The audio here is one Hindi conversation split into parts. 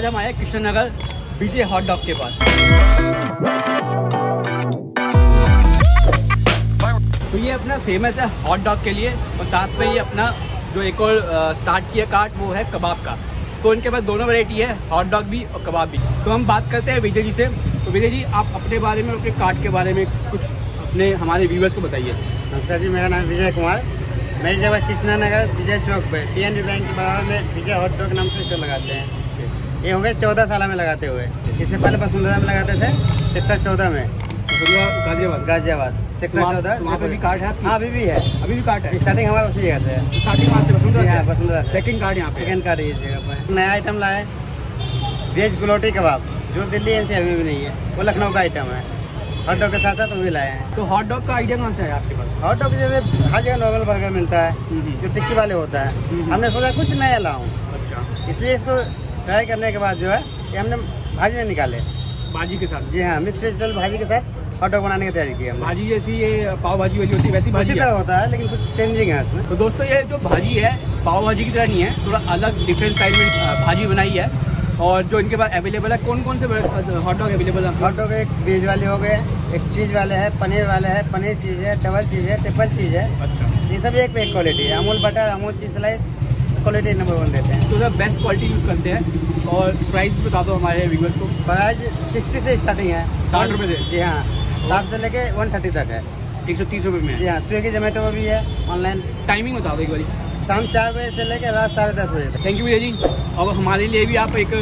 आज हम आए कृष्ण नगर विजय हॉट डॉग के पास। तो ये अपना फ़ेमस है हॉट डॉग के लिए और साथ में ये अपना जो एक और स्टार्ट किया कार्ट वो है कबाब का। तो इनके पास दोनों वैरायटी है हॉट डॉग भी और कबाब भी। तो हम बात करते हैं विजय जी से। तो विजय जी, आप अपने बारे में, अपने कार्ट के बारे में कुछ अपने, हमारे व्यूवर्स को बताइए। नमस्कार जी, मेरा नाम विजय कुमार। मैं जगह कृष्णा नगर विजय चौक पे पीएनबी बैंक के बराबर में विजय हॉट डॉग नाम से लगाते हैं। ये हो गए चौदह साल में लगाते हुए। इससे पहले वसुंधरा में लगाते थे सेक्टर चौदह में। गाजियाबाद। गाजियाबाद सेक्टर चौदह। पे भी कार्ड है हाँ अभी भी है। अभी भी कार्ट है? स्टार्टिंग हमारा उसी जगह से है। स्टार्टिंग वहाँ से? वसुंधरा जी हाँ? वसुंधरा सेकंड कार्ड यहाँ इस जगह पर नया आइटम लाए। वेज गुलोटी कबाब जो दिल्ली एन अभी भी नहीं है। वो लखनऊ का आइटम है। हॉट डॉग के साथ साथ वो भी लाए हैं। तो हॉट डॉग का आइडिया कहाँ से है आपके पास? हॉट डॉग जैसे हर जगह नॉर्मल बर्गर मिलता है हम्म। जो टिक्की वाले होता है। हम्म। हमने सोचा कुछ नया लाऊं। अच्छा। इसलिए इसको ट्राई करने के बाद जो है ये हमने भाजी में निकाले। भाजी के साथ। जी हाँ मिक्स वेजिटेबल भाजी के साथ हॉट डॉग बनाने की तैयारी की हमने। भाजी जैसी ये पाव भाजी वाली होती है वैसी भाजी तरह है। होता है लेकिन कुछ चेंजिंग है इसमें। तो दोस्तों ये जो भाजी है पाव भाजी की तरह नहीं है थोड़ा अलग डिफरेंट स्टाइल में भाजी बनाई है। और जो इनके पास अवेलेबल है कौन कौन से हॉट डॉग अवेलेबल है हॉट डॉग एक वेज वाले हो गए एक चीज़ वाले है पनीर वाले है पनीर चीज़ है डबल चीज़ है ट्रिपल चीज़ है। अच्छा। ये सब एक पे एक क्वालिटी है। Amul butter Amul cheese slice quality number one देते हैं। तो सर बेस्ट क्वालिटी यूज़ करते हैं और प्राइस बता दो हमारे व्यूवर्स को। प्राइस सिक्सटी से स्टार्टिंग है। साठ रुपये से? जी हाँ। साठ से लेके वन थर्टी तक है। एक सौ तीस रुपये में जी हाँ स्विगी जोमेटो में भी है ऑनलाइन टाइमिंग बता दो एक बार। शाम चार बजे से लेकर रात साढ़े दस बजे तक। थैंक यू भैया जी। और हमारे लिए भी आप एक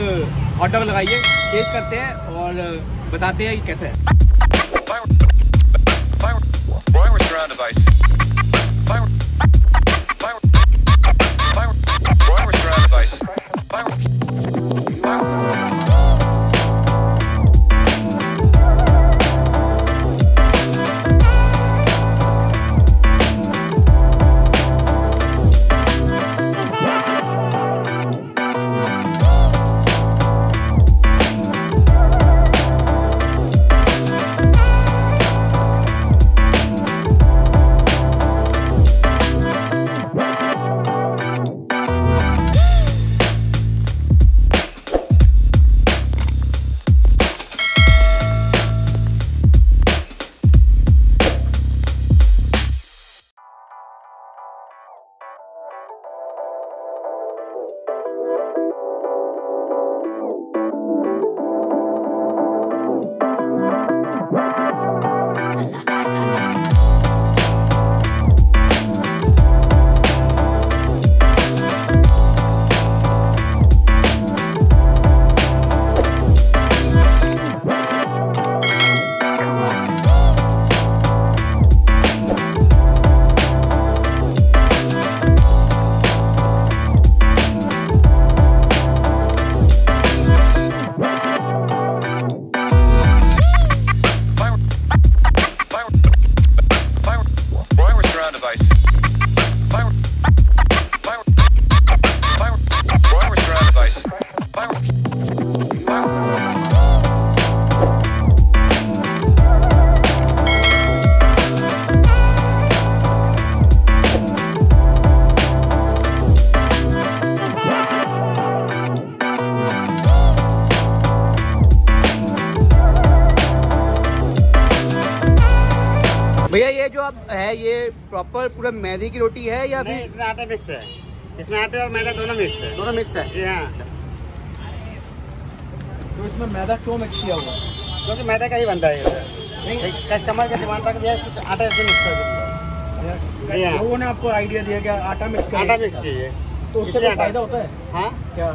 ऑर्डर लगाइए टेस्ट करते हैं और बताते हैं कि कैसे है। है ये प्रॉपर पूरा मैदे की रोटी है या नहीं फिर इसमें आटा मिक्स है। इसमें आटे और मैदा दोनों मिक्स है। दोनों मिक्स है? जी हाँ। तो इसमें मैदा क्यों मिक्स किया हुआ? क्योंकि मैदा का ही बनता है ये। कस्टमर का डिमांड था कि भैया कुछ आटा से मिक्स कर जी हाँ। लोगों ने आपको आइडिया दिया कि आटा मिक्स आटा मिक्स कीजिए तो उससे आटा- फ़ायदा होता है? हाँ? क्या?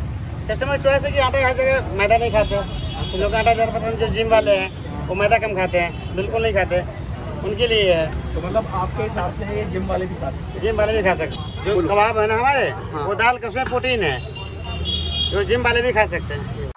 कस्टमर चॉइस है कि आटा हर जगह मैदा नहीं खाते। तो लोग आटा ज़्यादा पसंद जो जिम वाले हैं वो मैदा कम खाते हैं बिल्कुल नहीं खाते। उनके लिए है। तो मतलब आपके हिसाब से ये जिम वाले भी खा सकते हैं। जिम वाले भी खा सकते हैं। जो कबाब है ना हमारे हाँ। वो दाल कसम प्रोटीन है। जो जिम वाले भी खा सकते हैं।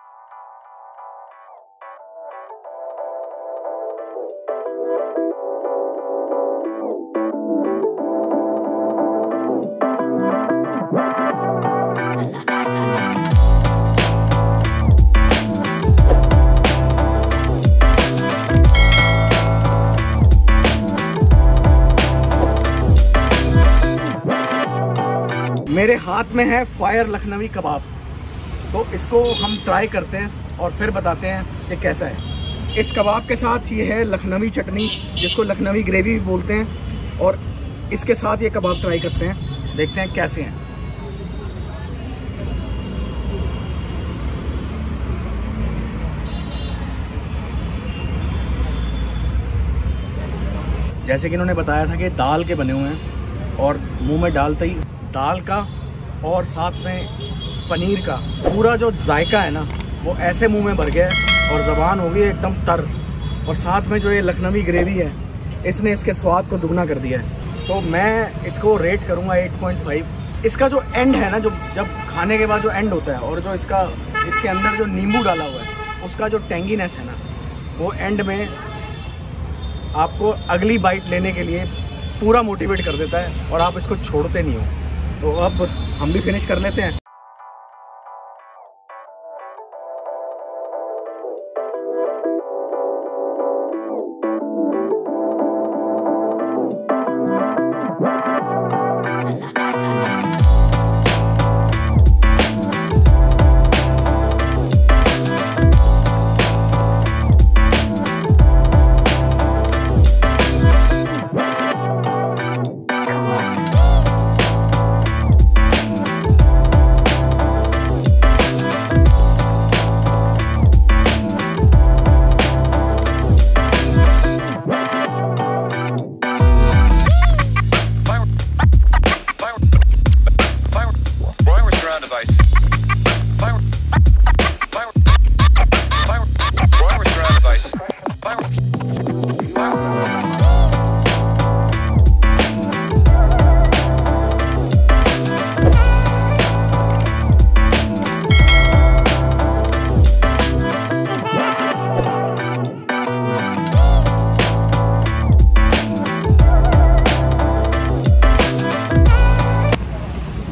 मेरे हाथ में है फायर लखनवी कबाब। तो इसको हम ट्राई करते हैं और फिर बताते हैं कि कैसा है। इस कबाब के साथ ये है लखनवी चटनी, जिसको लखनवी ग्रेवी भी बोलते हैं, और इसके साथ ये कबाब ट्राई करते हैं। देखते हैं कैसे हैं। जैसे कि इन्होंने बताया था कि दाल के बने हुए हैं, और मुँह में डालते ही दाल का और साथ में पनीर का। पूरा जो जायका है ना, वो ऐसे मुँह में भर गया है और ज़बान हो गई एकदम तर। और साथ में जो ये लखनवी ग्रेवी है, इसने इसके स्वाद को दुगना कर दिया है। तो मैं इसको रेट करूँगा 8.5 इसका जो एंड है ना, जो जब खाने के बाद जो एंड होता है और जो इसका, इसके अंदर जो नींबू डाला हुआ है, उसका जो टेंगीनेस है ना, वो एंड में आपको अगली बाइट लेने के लिए पूरा मोटिवेट कर देता है और आप इसको छोड़ते नहीं हो। तो अब हम भी फिनिश कर लेते हैं।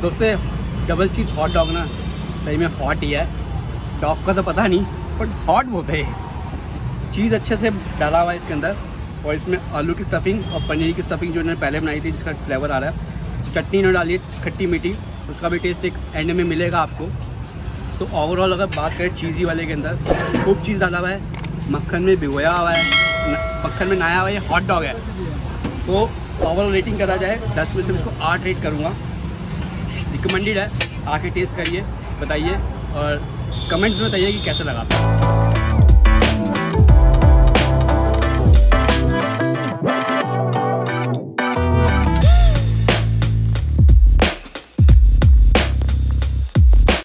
दोस्तों डबल चीज़ हॉट डॉग ना, सही में हॉट ही है। डॉग का तो पता नहीं बट हॉट बहुत है चीज़ अच्छे से डाला हुआ है इसके अंदर, और इसमें आलू की स्टफिंग और पनीर की स्टफिंग जो इन्होंने पहले बनाई थी, जिसका फ्लेवर आ रहा है। चटनी इन्होंने डाली है खट्टी मीठी, उसका भी टेस्ट एक एंड में मिलेगा आपको। तो ओवरऑल अगर बात करें चीज़ी वाले के अंदर, खूब चीज़ डाला हुआ है, मक्खन में भिगोया हुआ है मक्खन में नया हुआ है हॉट डॉग है। तो ओवरऑल रेटिंग करा जाए, दस में से इसको आठ रेट करूँगा। रिकमेंडेड है आके टेस्ट करिए बताइए और कमेंट्स में बताइए कि कैसा लगा